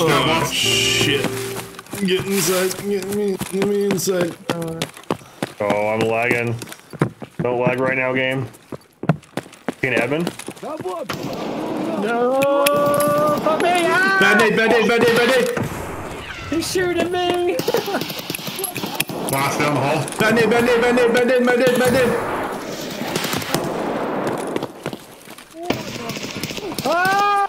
Oh, one. shit. Get inside. Get me, get me inside. Oh, I'm lagging. Don't lag right now, game. Can admin? No! Fuck me! Ah! Bad day, bad day, bad day, bad day. He's shooting me! Last down the hall. Bad day, bad day, bad day, bad day, bad day, bad day. Ah!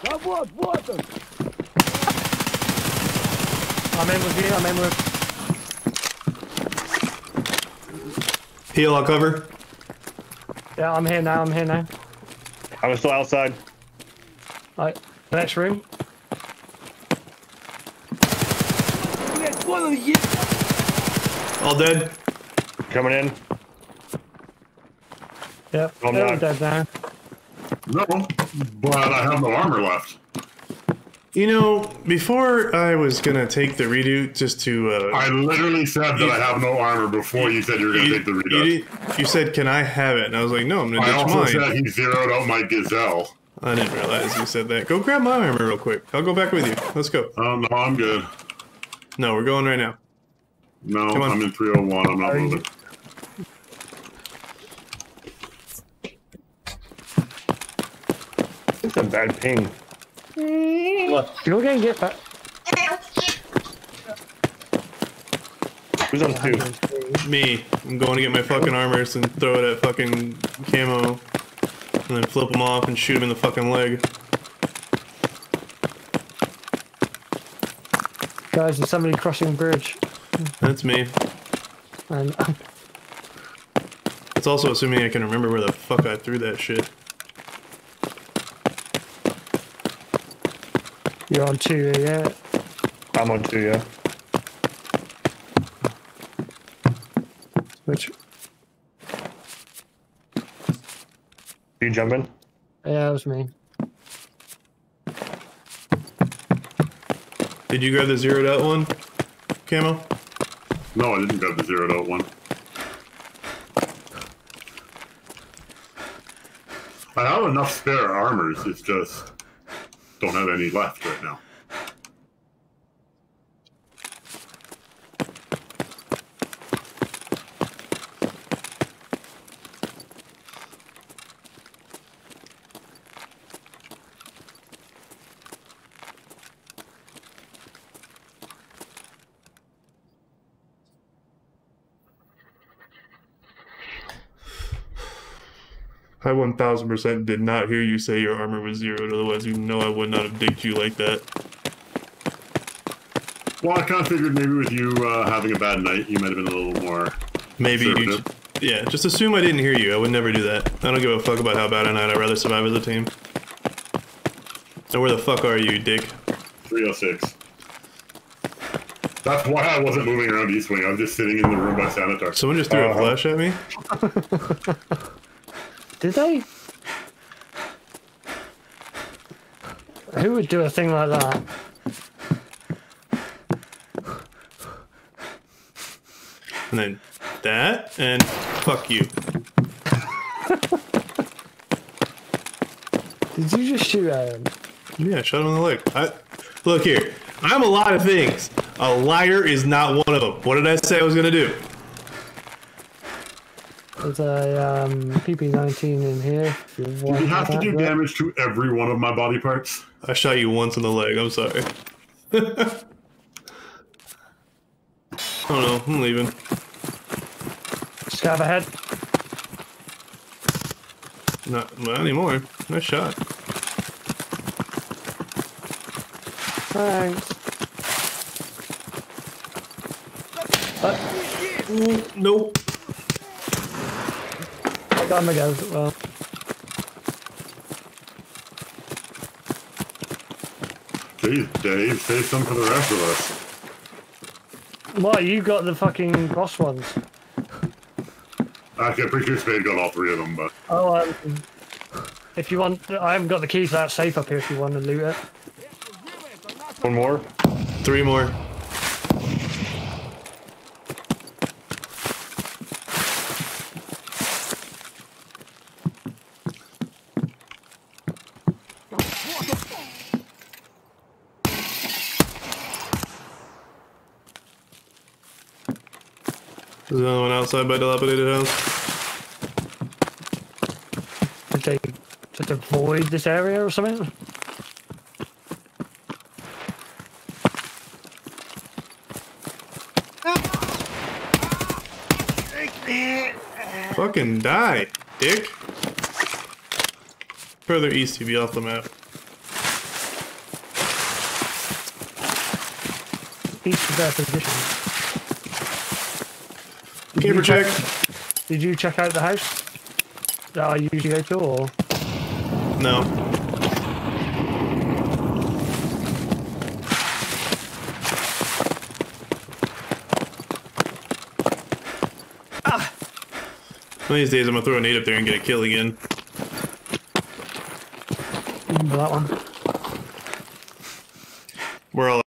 I'm in with you, I'm in with... Heal, I'll cover. Yeah, I'm here now, I'm here now. I'm still outside. Alright, next room. All dead. Coming in. Yep, I'm they're all not. dead now. No, but I have no armor left. You know, before I was gonna take the redo just to, uh, I literally said that I have no armor before you said you were going to you, take the you, you said, "Can I have it?" And I was like, "No, I'm gonna I ditch also mine." said he zeroed out my Gzhel. I didn't realize you said that. Go grab my armor real quick. I'll go back with you. Let's go. Oh, no, I'm good. No, we're going right now. No, I'm in 301. I'm not Are you- moving. It's a bad ping. You're gonna get back. Who's on two? Me. I'm going to get my fucking armors and throw it at fucking camo. And then flip them off and shoot him in the fucking leg. Guys, there's somebody crossing the bridge. That's me. And It's also assuming I can remember where the fuck I threw that shit. You're on two, yeah. I'm on two, yeah. Which, You jumping? yeah, that was me. Did you grab the zeroed out one? Camo? No, I didn't grab the zeroed out one. I have enough spare armors. It's just don't have any left right now. I 1000% did not hear you say your armor was zeroed, otherwise you know I would not have dicked you like that. Well, I kind of figured maybe with you uh, having a bad night, you might have been a little more. Maybe you. Yeah, just assume I didn't hear you. I would never do that. I don't give a fuck about how bad a night. I'd rather survive as a team. So where the fuck are you, dick? 306. That's why I wasn't moving around East Wing. I was just sitting in the room by Sanitar. Someone just threw a Uh-huh. flash at me? Did they? Who would do a thing like that? And then that, and fuck you. Did you just shoot at him? Yeah, shot him in the leg. I, look here. I'm a lot of things. A liar is not one of them. What did I say I was gonna do? There's a um, PP19 in here. you Do you have to do but- damage to every one of my body parts? I shot you once in the leg. I'm sorry. oh no, I'm leaving. Scav ahead. Not, not anymore. Nice shot. Thanks. Nope. Got my guys as well. Jeez, Dave, save some for the rest of us. What, you got the fucking boss ones? Actually, I'm pretty sure Spade got all three of them, but Oh, um, if you want, I haven't got the keys to that safe up here if you want to loot it. One more. Three more. There's another one outside by dilapidated house. Did they did they avoid this area or something? Fucking die, dick. Further east, you be off the map. Of their position. Camera you check. Did you check out the house that I usually go to, or No. One of these days I'm gonna throw a nade up there and get a kill again. that one? We're all